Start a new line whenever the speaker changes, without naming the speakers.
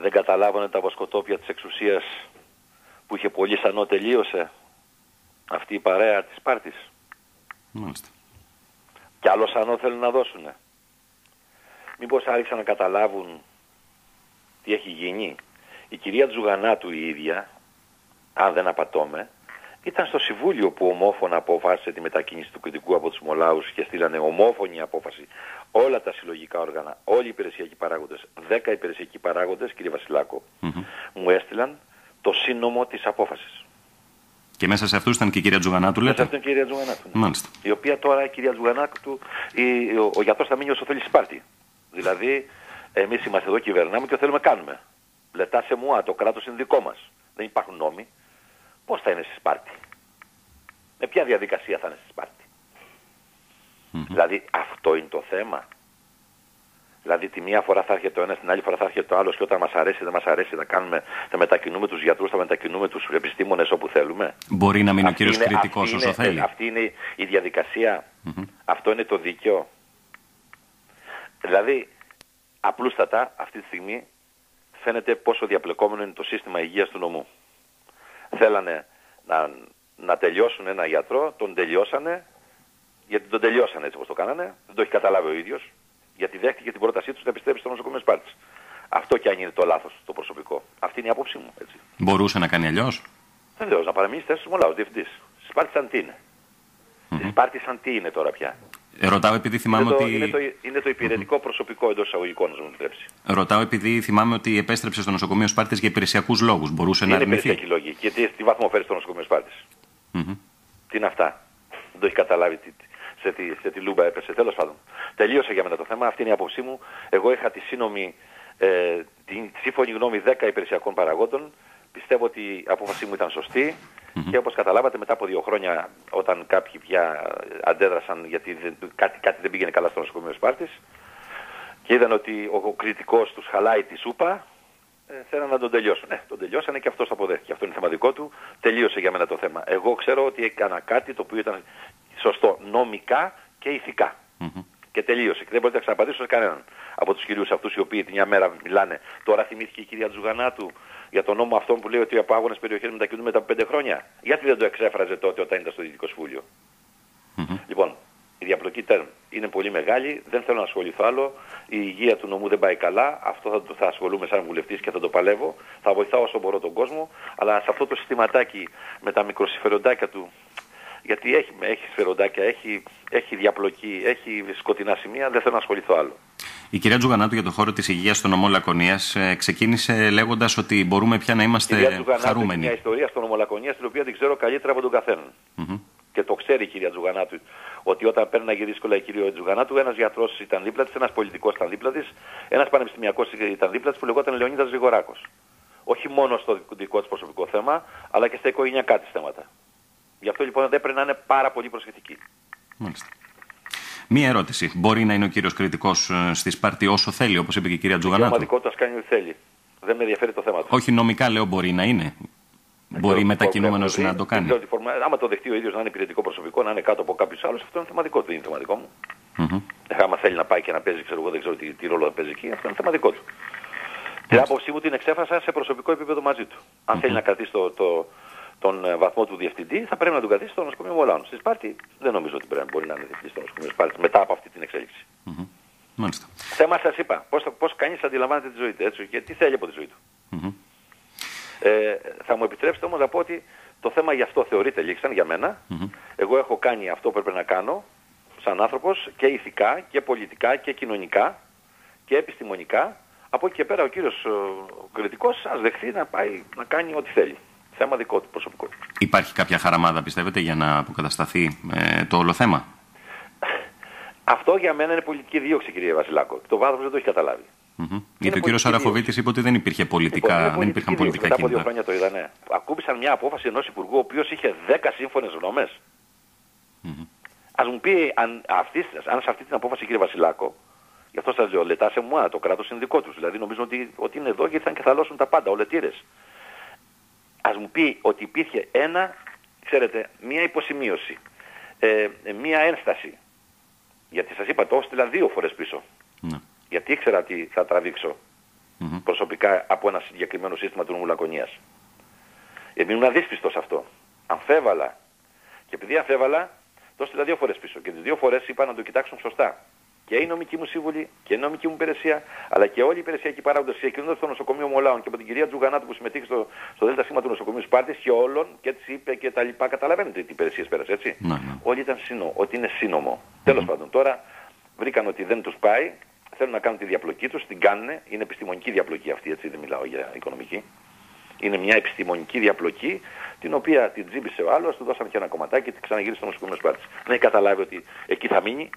δεν καταλάβανε τα βοσκοτόπια της εξουσίας που είχε πολύ σανό τελείωσε αυτή η παρέα της Σπάρτης.
Μάλιστα.
Κι άλλο σανό θέλουν να δώσουνε. Μήπως άρχισαν να καταλάβουν τι έχει γίνει. Η κυρία Τζουγανάτου η ίδια, αν δεν απατώμε, ήταν στο Συμβούλιο που ομόφωνα αποφάσισε τη μετακίνηση του κριτικού από τους Μολάους και στείλανε ομόφωνη απόφαση όλα τα συλλογικά όργανα, όλοι οι υπηρεσιακοί παράγοντες, δέκα υπηρεσιακοί παράγοντες, κύριε Βασιλάκο, μου έστειλαν το σύνομο της απόφασης.
Και μέσα σε αυτούς ήταν και η κυρία Τζουγανάτου, λέτε;
Μέσα αυτήν η κυρία Τζουγανάτου. ναι.
Μάλιστα.
Η οποία τώρα η κυρία Τζουγανάτου, η, ο, ο γιατρός θα μείνει όσο θέλει Σπάρτη. Δηλαδή, εμείς είμαστε εδώ, κυβερνάμε και θέλουμε κάνουμε. Λετά σε μουά, το κράτος είναι δικό μας. Δεν υπάρχουν νόμοι. Πώς θα είναι στη Σπάρτη; Με ποια διαδικασία θα είναι στη Σπάρτη; Δηλαδή αυτό είναι το θέμα. Δηλαδή τη μία φορά θα έρχεται ο ένας, την άλλη φορά θα έρχεται ο άλλος και όταν μας αρέσει δεν μας αρέσει θα, κάνουμε, θα μετακινούμε τους γιατρούς, θα μετακινούμε τους επιστήμονες όπου θέλουμε.
Μπορεί να μείνει ο
Αυτή
κύριος
είναι-
κριτικός
αυτή
όσο
είναι-
θέλει.
Αυτή είναι η διαδικασία. Αυτό είναι το δίκαιο. Δηλαδή, απλούστατα αυτή τη στιγμή φαίνεται πόσο διαπλεκόμενο είναι το σύστημα υγείας του νομού. Θέλανε να, να τελειώσουν ένα γιατρό, τον τελειώσανε, γιατί τον τελειώσανε έτσι όπως το κάνανε, δεν το έχει καταλάβει ο ίδιος, γιατί δέχτηκε την πρότασή τους να επιστρέψει στο νοσοκομείο Σπάρτης. Αυτό κι αν είναι το λάθος, το προσωπικό. Αυτή είναι η άποψή μου, έτσι.
Μπορούσε να κάνει αλλιώς;
Βεβαίως, να παραμείνει στη θέση του Μολάους, διευθυντής. Στη Σπάρτης σαν τι είναι. Στη Σπάρτη σαν τι είναι τώρα πια;
Ε, Ρωτάω επειδή θυμάμαι
είναι, το,
ότι...
είναι, το, είναι το υπηρετικό προσωπικό εντός εισαγωγικών, να μου επιτρέψει.
Ρωτάω επειδή θυμάμαι ότι επέστρεψε στο νοσοκομείο Σπάρτης για υπηρεσιακούς λόγους. Μπορούσε να
είναι
αρνηθεί;
υπηρεσιακή λόγη. Και τι, τι βαθμό φέρει στο νοσοκομείο Σπάρτης;
Μμμ.
Τι είναι αυτά; Δεν το έχει καταλάβει τι, τι- σε, τι, σε τι λούμπα έπεσε. Τέλος πάντων. Τελείωσε για μένα το θέμα. Αυτή είναι η άποψή μου. Εγώ είχα τη σύνομη, ε, την σύμφωνη γνώμη 10 υπηρεσιακών παραγόντων. Πιστεύω ότι η απόφασή μου ήταν σωστή. Και όπως καταλάβατε μετά από δύο χρόνια όταν κάποιοι πια αντέδρασαν γιατί δεν, κάτι, κάτι δεν πήγαινε καλά στο νοσοκομείο Σπάρτης και είδαν ότι ο, ο κριτικός τους χαλάει τη σούπα ε, θέλαν να τον τελειώσουν. Ναι, τον τελειώσανε και αυτός το αποδέχτηκε. Αυτό είναι θέμα δικό του. Τελείωσε για μένα το θέμα. Εγώ ξέρω ότι έκανα κάτι το οποίο ήταν σωστό νομικά και ηθικά. Και τελείωσε. Και δεν μπορείτε να ξαναπατήσω σε κανέναν από τους κυρίους αυτούς οι οποίοι την μια μέρα μιλάνε. Τώρα θυμήθηκε η κυρία Τζουγανάτου για τον νόμο αυτόν που λέει ότι οι απάγονες περιοχές μετακινούν μετά από πέντε χρόνια. Γιατί δεν το εξέφραζε τότε όταν ήταν στο Δυτικό Συμβούλιο; Λοιπόν, η διαπλοκή τέρμ είναι πολύ μεγάλη, δεν θέλω να ασχοληθώ άλλο. Η υγεία του νομού δεν πάει καλά. Αυτό θα, το- θα ασχολούμαι σαν βουλευτής και θα το παλεύω. Θα βοηθάω όσο μπορώ τον κόσμο. Αλλά σε αυτό το συστηματάκι με τα μικροσυφεροντάκια του, γιατί έχει, έχει σφαιροντάκια, έχει, έχει διαπλοκή, έχει σκοτεινά σημεία, δεν θέλω να ασχοληθώ άλλο.
Η κυρία Τζουγανάτου για το χώρο της υγείας στο νομό Λακωνίας ε, ξεκίνησε λέγοντας ότι μπορούμε πια να
Κυρία
είμαστε
Τζουγανάτου έχει
χαρούμενοι.
μια ιστορία στον ομολακωνία την οποία την ξέρω καλύτερα από τον καθέναν.
Μμμ.
Και το ξέρει η κυρία Τζουγανάτου ότι όταν πέρναγε δύσκολα η κυρία Τζουγανάτου, ένας γιατρός ήταν δίπλα της, ένας πολιτικός ήταν δίπλα της, ένας πανεπιστημιακός ήταν δίπλα της που λεγόταν Λεωνίδας Ζιγοράκος. Όχι μόνο στο δικό της προσωπικό θέμα, αλλά και στα οικογενειακά της θέματα. Γι' αυτό λοιπόν δεν πρέπει να είναι πάρα πολύ προσεκτική.
Μάλιστα. Μία ερώτηση. Μπορεί να είναι ο κύριος κριτικός ε, στη Σπάρτη όσο θέλει, όπως είπε και η κυρία
Η
Τζουγανάτου.
ομαδικότητα κάνει ό,τι θέλει. Δεν με ενδιαφέρει το θέμα του.
Όχι νομικά λέω μπορεί να είναι. Μπορεί μετακινούμενος
Δεν
να το κάνει.
ξέρω τι φορμα- Άμα το δεχτεί ο ίδιος να είναι υπηρετικό προσωπικό, να είναι κάτω από κάποιους άλλους, αυτό είναι θεματικό του. Δεν είναι θεματικό μου.
Μμμ.
Ε, Άμα θέλει να πάει και να παίζει, ξέρω εγώ, δεν ξέρω τι, τι ρόλο θα παίζει εκεί, αυτό είναι θεματικό του. Την άποψή μου την εξέφρασα σε προσωπικό επίπεδο μαζί του. Αν θέλει να κρατήσει το, το, τον ε, βαθμό του διευθυντή, θα πρέπει να τον κρατήσει στο νοσοκομείο Μολάνου. Στη Σπάρτη δεν νομίζω ότι πρέπει, μπορεί να είναι διευθυντής στο νοσοκομείο Σπάρτη μετά από αυτή την εξέλιξη.
Μμμ. Μάλιστα.
Θέμα σας είπα. Πώς πώς κανείς αντιλαμβάνεται τη ζωή του έτσι, και τι θέλει από τη ζωή του.
Μμμ.
Ε, θα μου επιτρέψετε όμως να πω ότι το θέμα γι' αυτό θεωρείται λήξαν για μένα. Εγώ έχω κάνει αυτό που έπρεπε να κάνω σαν άνθρωπος και ηθικά και πολιτικά και κοινωνικά και επιστημονικά. Από εκεί και πέρα ο κύριος ε, ο κριτικός ας δεχθεί να πάει να κάνει ό,τι θέλει. Θέμα δικό του προσωπικό.
Υπάρχει κάποια χαραμάδα πιστεύετε για να αποκατασταθεί ε, το όλο θέμα;
Αυτό για μένα είναι πολιτική δίωξη κύριε Βασιλάκο. Το βάθος δεν το έχει καταλάβει.
Μμμ. Γιατί ο
πολιτική
κύριος Σαραφοβίτης είπε ότι δεν υπήρχε πολιτικά,
Λοιπόν, είναι
δεν υπήρχαν
πολιτική
πολιτικά
δίωξη. Μετά από δύο
κίνητρα.
χρόνια το είδανε. Ακούμπησαν μια απόφαση ενός υπουργού ο οποίος είχε 10 σύμφωνες γνώμες. Ας μου πει αν, αυτής, αν σε αυτή την απόφαση κύριε Βασιλάκο, γι' αυτό σας λέω, λετά σε μου, το κράτος είναι δικό τους. Δηλαδή νομίζω ότι, ότι είναι εδώ γιατί θα εγκαθαλώσουν τα πάντα, ολετήρες. Ας μου πει ότι υπήρχε ένα, ξέρετε, μία υποσημείωση, ε, μία ένσταση. Γιατί σας είπα, το έστειλα δύο φορές πίσω.
Ναι.
Γιατί ήξερα τι θα τραβήξω. προσωπικά από ένα συγκεκριμένο σύστημα του νομουλακονίας. Γιατί ήμουν αδίσπιστος αυτό. Αμφέβαλα. Και επειδή αμφέβαλα, το έστειλα δύο φορές πίσω. Και τις δύο φορές είπα να το κοιτάξουν σωστά. Και η νομική μου σύμβουλη και η νομική μου υπηρεσία, αλλά και όλοι οι υπηρεσιακοί παράγοντες, ξεκινώντας στο νοσοκομείο Μολάων και από την κυρία Τζουγανάτου που συμμετείχε στο, στο ΔΣ του νοσοκομείου Σπάρτης και όλων και έτσι είπε και τα λοιπά. Καταλαβαίνετε τι υπηρεσίες πέρασε, έτσι.
Ναι, ναι.
Όλοι ήταν σύνο, ότι είναι σύνομο. Τέλος πάντων, τώρα βρήκαν ότι δεν τους πάει, θέλουν να κάνουν τη διαπλοκή τους, την κάνουν, είναι επιστημονική διαπλοκή αυτή, έτσι δεν μιλάω για οικονομική. Είναι μια επιστημονική διαπλοκή, την οποία την τζίμπησε ο άλλος, του δώσαμε και ένα κομματάκι και ξαναγύρισε στο νοσοκομείο Σπάρτης. Δεν έχει καταλάβει ότι εκεί θα μείνει